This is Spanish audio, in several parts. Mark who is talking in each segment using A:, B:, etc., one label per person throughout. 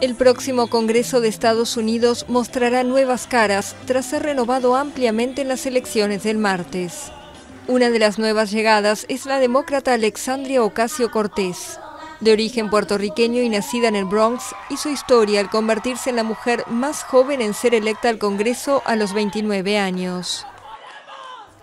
A: El próximo Congreso de Estados Unidos mostrará nuevas caras tras ser renovado ampliamente en las elecciones del martes. Una de las nuevas llegadas es la demócrata Alexandria Ocasio Cortés. De origen puertorriqueño y nacida en el Bronx, hizo historia al convertirse en la mujer más joven en ser electa al Congreso a los 29 años.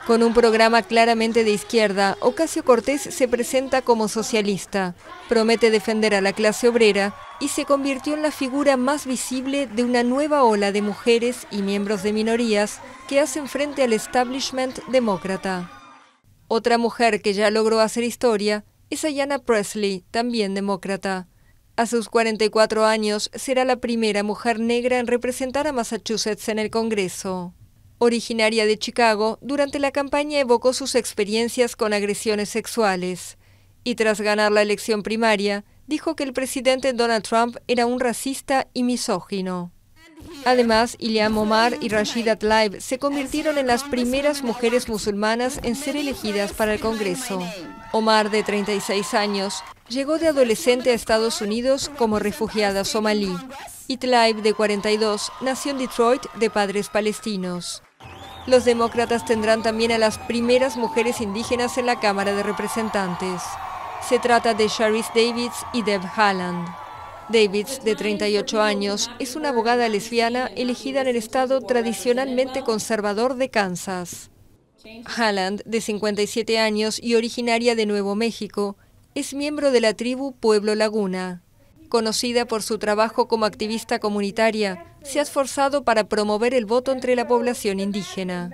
A: Con un programa claramente de izquierda, Ocasio Cortés se presenta como socialista, promete defender a la clase obrera y se convirtió en la figura más visible de una nueva ola de mujeres y miembros de minorías que hacen frente al establishment demócrata. Otra mujer que ya logró hacer historia es Ayanna Presley, también demócrata. A sus 44 años será la primera mujer negra en representar a Massachusetts en el Congreso. Originaria de Chicago, durante la campaña evocó sus experiencias con agresiones sexuales y tras ganar la elección primaria, dijo que el presidente Donald Trump era un racista y misógino. Además, Ilham Omar y Rashida Tlaib se convirtieron en las primeras mujeres musulmanas en ser elegidas para el Congreso. Omar, de 36 años, llegó de adolescente a Estados Unidos como refugiada somalí. Y Tlaib, de 42, nació en Detroit de padres palestinos. Los demócratas tendrán también a las primeras mujeres indígenas en la Cámara de Representantes. Se trata de Sharice Davids y Deb Haaland. Davids, de 38 años, es una abogada lesbiana elegida en el estado tradicionalmente conservador de Kansas. Haaland, de 57 años y originaria de Nuevo México, es miembro de la tribu Pueblo Laguna. Conocida por su trabajo como activista comunitaria, se ha esforzado para promover el voto entre la población indígena.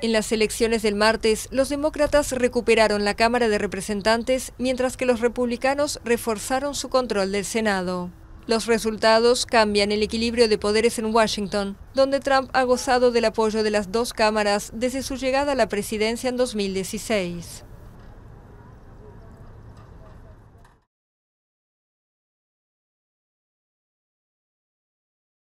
A: En las elecciones del martes, los demócratas recuperaron la Cámara de Representantes, mientras que los republicanos reforzaron su control del Senado. Los resultados cambian el equilibrio de poderes en Washington, donde Trump ha gozado del apoyo de las dos cámaras desde su llegada a la presidencia en 2016.